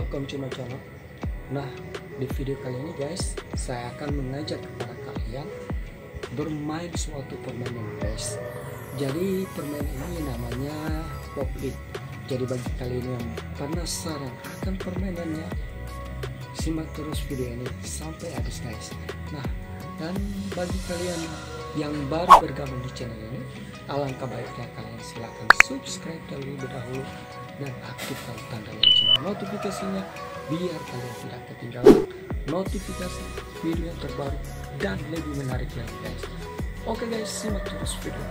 welcome to my channel. Nah di video kali ini guys Saya akan mengajak kepada kalian Bermain suatu permainan guys. Jadi permainan ini namanya Pop League Jadi bagi kalian yang penasaran akan permainannya Simak terus video ini sampai habis guys. Nah dan bagi kalian yang baru bergabung di channel ini Alangkah baiknya kalian silahkan subscribe terlebih dahulu dan aktifkan tanda notifikasinya biar kalian tidak ketinggalan notifikasi video yang terbaru dan lebih menarik lagi guys. Oke guys simak terus video.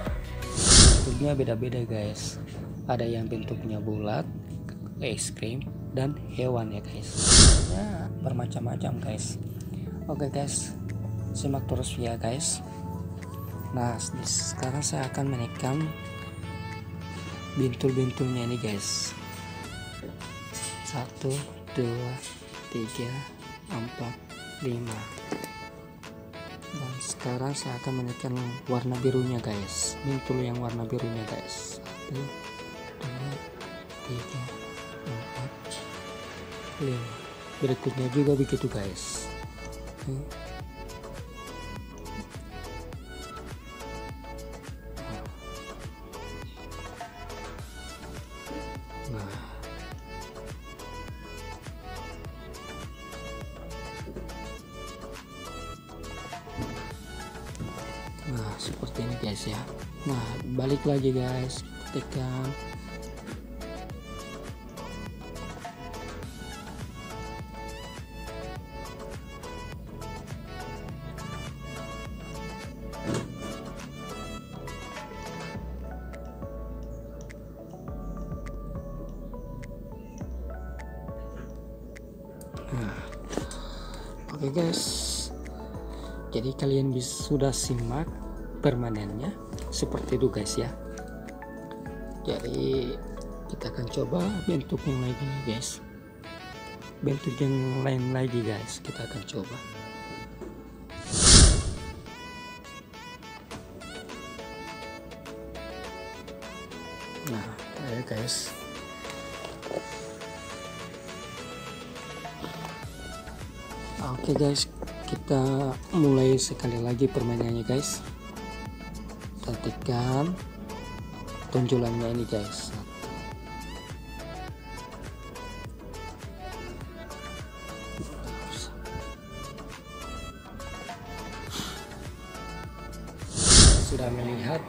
Bentuknya beda-beda guys. Ada yang bentuknya bulat es krim dan hewan ya guys. Ya bermacam-macam guys. Oke guys simak terus ya guys. Nah sekarang saya akan menekan bintul-bintulnya ini guys satu dua tiga empat lima. Dan sekarang saya akan menekan warna birunya guys. Bintul yang warna birunya guys. Satu dua tiga empat lima. Berikutnya juga begitu guys. Nah. Nah, seperti ini guys ya. Nah, balik lagi guys. Tekan Nah, oke okay guys, jadi kalian bisa sudah simak permanennya seperti itu guys ya. Jadi kita akan coba bentuk yang lain nih guys. Bentuk yang lain lagi guys, kita akan coba. Nah, ya guys. Oke okay guys, kita mulai sekali lagi permainannya guys. Kita tekan tonjolannya ini guys. Sudah melihat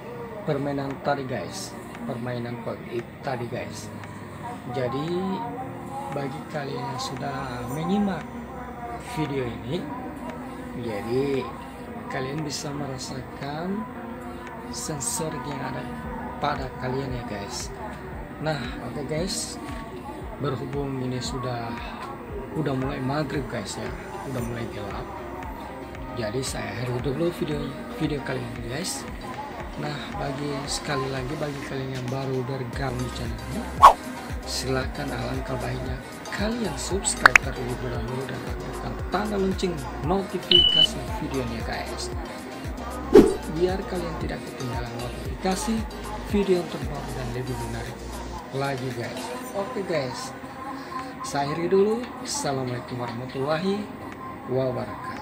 permainan tadi guys, permainan kode tadi guys. Jadi bagi kalian yang sudah menyimak video ini jadi kalian bisa merasakan sensor yang ada pada kalian ya guys. Nah oke okay guys. Berhubung ini sudah udah mulai maghrib guys ya. Udah mulai gelap. Jadi saya akhiri dulu video video kali ini guys. Nah bagi sekali lagi bagi kalian yang baru bergabung di channel ini silahkan alangkah baiknya kalian subscribe terlebih dahulu dan aktifkan tanda lonceng notifikasi videonya guys. Biar kalian tidak ketinggalan notifikasi video yang terbaru dan lebih menarik lagi guys. Oke guys. Saya akhiri dulu. Assalamualaikum warahmatullahi wabarakatuh